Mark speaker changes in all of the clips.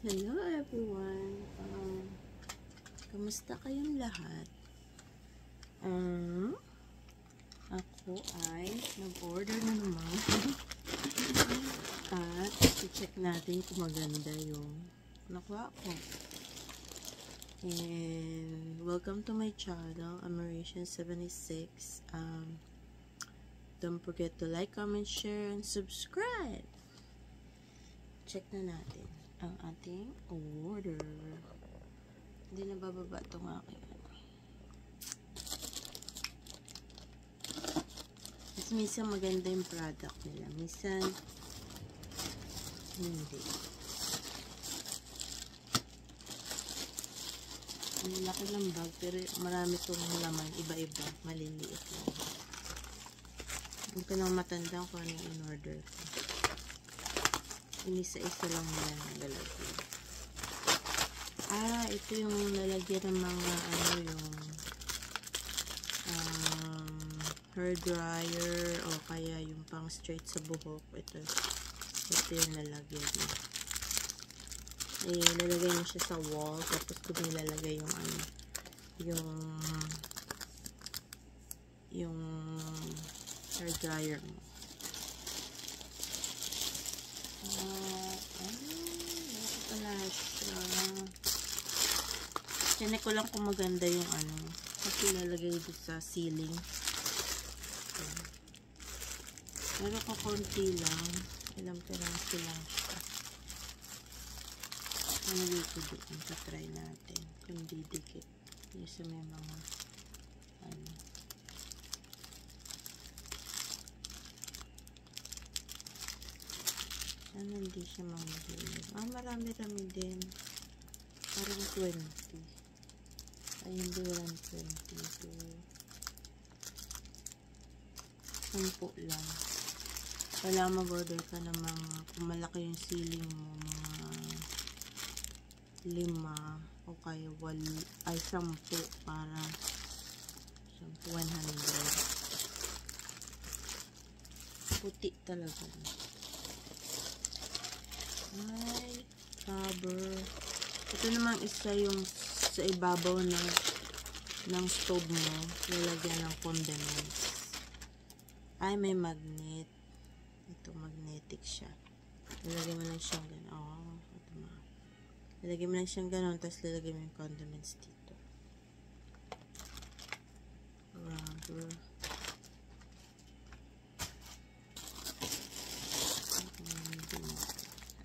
Speaker 1: Hello everyone. Um, kamusta kayong lahat? Um, ako ay nag-order na naman. At i-check natin kung maganda yung nakuha ko. And welcome to my channel, Amaration76. Um, don't forget to like, comment, share, and subscribe. Check na natin ang ating order. Hindi na bababa itong aking ano. Minsan maganda yung product nila. Minsan, hindi. Ang laki ng bag, pero marami itong laman. Iba-iba. Maliliit lang. Hindi ko nang matandaan kung ano yung in-order ko. Inisa-isa lang nila lalagyan. Ah, ito yung lalagyan ng mga ano yung um, hair dryer o kaya yung pang straight sa buhok. Ito, ito yung lalagyan niya. Eh, lalagay mo siya sa wall tapos doon nilalagay yung ano yung yung hair dryer mo. Uh, ano, ito pala siya. Tiyanek ko lang kung maganda yung ano. Kasi lalagay dito sa ceiling. Pero kakunti lang. Ilang peraso lang siya. Ano dito doon? Tatry natin. Kung didikit. Yung sa may mga ano. Ano, hindi siya mamahilip. Ah, marami-rami din. Parang 20. Ay, hindi walang 20. So, 10 lang. Kailangan mag-order ka ng mga, kung malaki yung ceiling mo, mga lima o kaya wal, ay 10 para 10, 100. Puti talaga. Ay, cover. Ito naman isa yung sa ibabaw ng ng stove mo. Lalagyan ng condiments. Ay, may magnet. Ito, magnetic siya. Lalagyan mo lang siyang gano'n. Oh, ito ma. Lalagyan mo lang siyang gano'n, tapos lalagyan mo yung condiments dito. Rubber.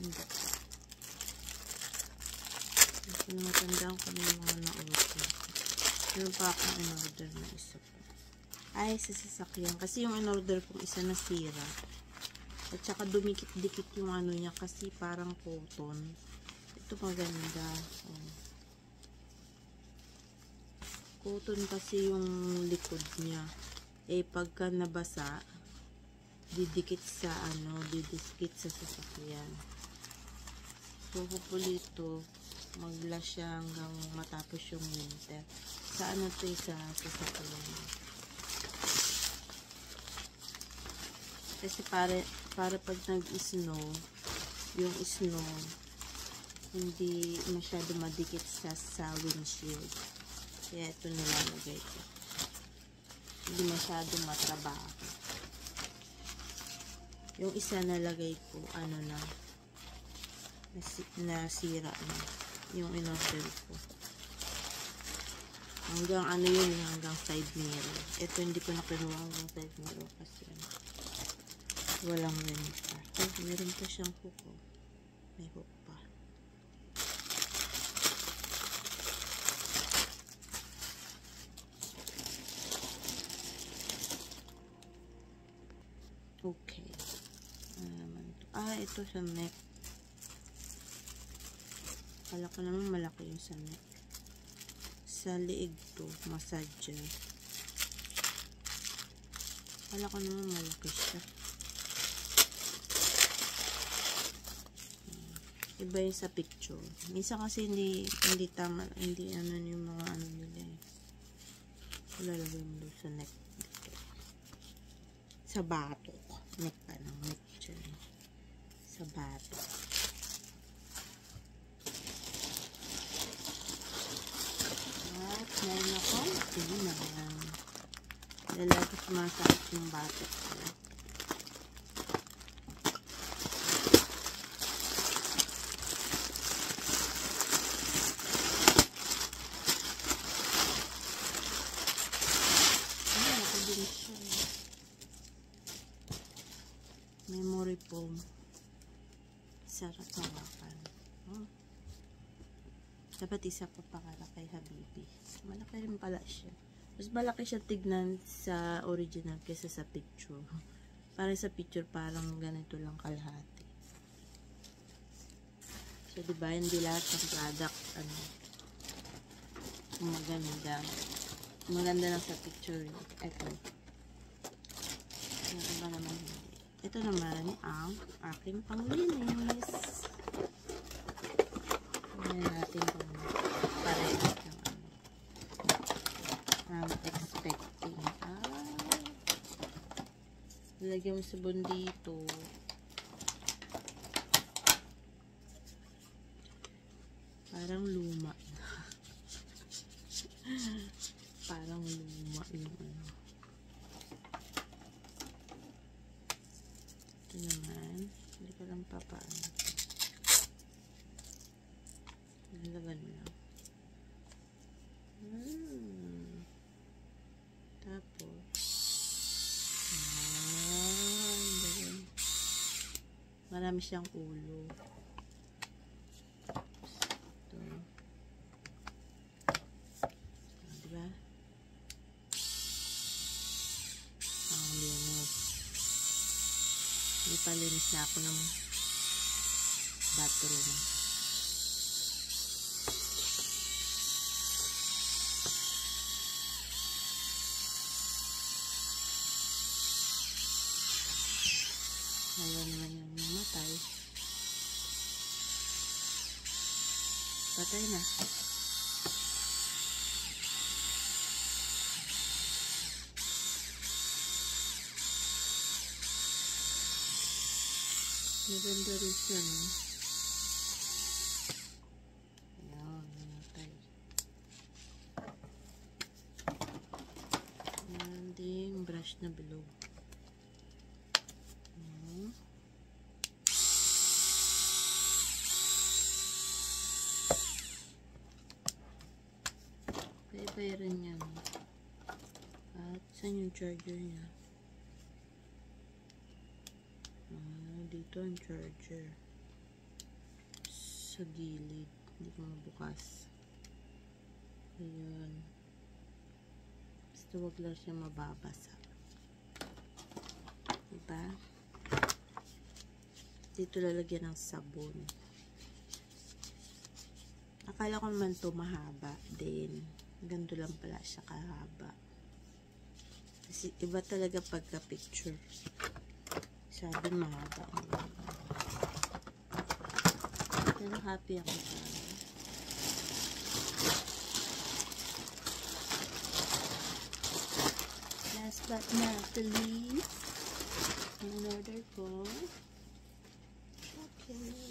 Speaker 1: Hindi. Kasi matandaan ko na yung mga na-order. Meron pa akong in-order na isa pa. Ay, sa sasakyan. Kasi yung in-order kong isa na sira. At saka dumikit-dikit yung ano niya kasi parang cotton. Ito maganda. Oh. Cotton kasi yung likod niya. Eh, pagka nabasa, didikit sa ano, didikit sa sasakyan. So, hopefully magla siya hanggang matapos yung winter. Sa ano to eh, sa sasakyan. Kasi para, para pag nag-snow, yung snow, hindi masyado madikit sa, sa windshield. Kaya ito nilalagay ko. Hindi masyado matrabaho. Yung isa nalagay ko, ano na, nasira na yung in-order ko. Hanggang ano yun hanggang side mirror ito hindi ko na kinuha hanggang side mirror kasi ano, walang rim pa. Oh, meron pa siyang hook oh. may hook pa. Okay. Ano ah ito sa neck Kala ko naman malaki yung sa. Sa liig to, massage. Kala ko naman malaki siya. Iba yung sa picture. Minsan kasi hindi, hindi tama, hindi ano yung mga ano nila eh. Lalagay mo doon sa neck. Dito. Sa batok. Neck pa ng neck dyan. Sa batok. At meron ako, ito naman. Lalaki sumasakit yung bata ko. Memory foam. Sarap hawakan. Oh. Dapat isa pa para kay Habibi. Malaki rin pala siya. Mas malaki siya tignan sa original kaysa sa picture. Para sa picture, parang ganito lang kalahati. So, diba, hindi lahat ng product, ano, maganda. Maganda lang sa picture. Ito. Iba naman. Ito naman ang aking panglinis. Tingnan natin kung pareho ng ano. I'm expecting. Ah. Lagyan mo sabon dito. Parang luma. Parang luma yung ano. Ito naman. Hindi ko lang papaano. Nalaban mo lang. Hmm. Tapos. Ah, ang galing. Marami siyang ulo. Ito. Ah, diba? Ang linis. May palinis na ako ng bathroom. Ngayon naman yung namatay. Patay na. Maganda rin siya, no? Pay-pay rin yan. At saan yung charger niya? Ah, dito ang charger. Sa gilid. Hindi ko mabukas. Ayan. Basta wag lang siya mababasa. Diba? Dito lalagyan ng sabon. Akala ko naman to mahaba din. Ganito lang pala siya kahaba. Kasi iba talaga pagka picture. Sabi mahaba. Pero happy ako sa Last but not the least, in order ko chocolate.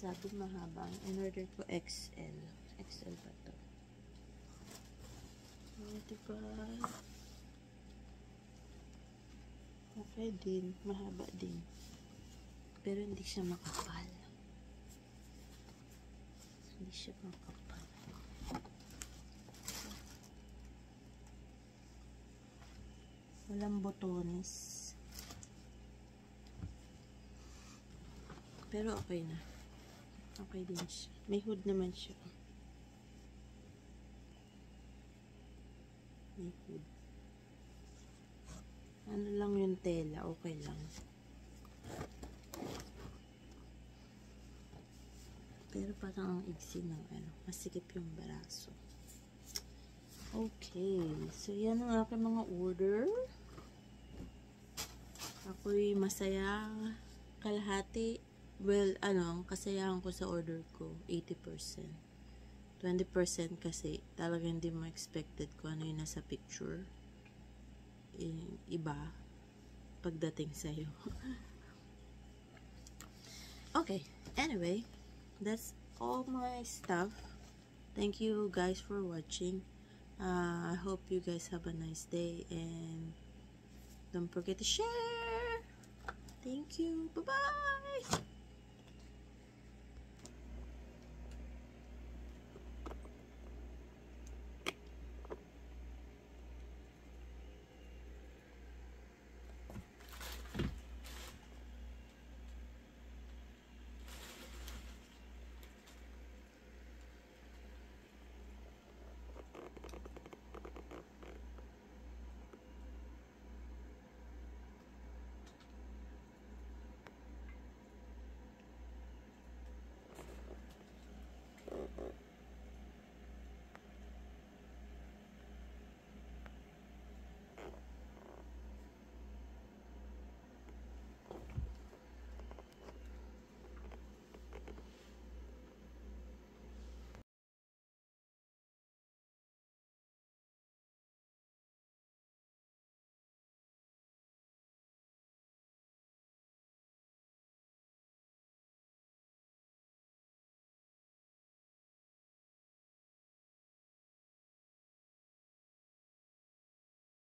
Speaker 1: Sabi mahaba. In order ko XL. XL ba to? Oh, diba? Okay din. Mahaba din. Pero hindi siya makapal. Hindi siya makapal. Walang botones. Pero okay na. Okay din siya. May hood naman siya. May hood. Ano lang yung tela. Okay lang. Pero parang ang igsi ng ano. Masikip yung baraso. Okay. So, yan ang aking mga order. Ako'y masaya kalahati. Well, ano, kasayahan ko sa order ko, 80%. 20% kasi talagang hindi mo expected kung ano yung nasa picture. I- iba pagdating sa'yo. okay, anyway, that's all my stuff. Thank you guys for watching. Uh, I hope you guys have a nice day and don't forget to share. Thank you. Bye-bye.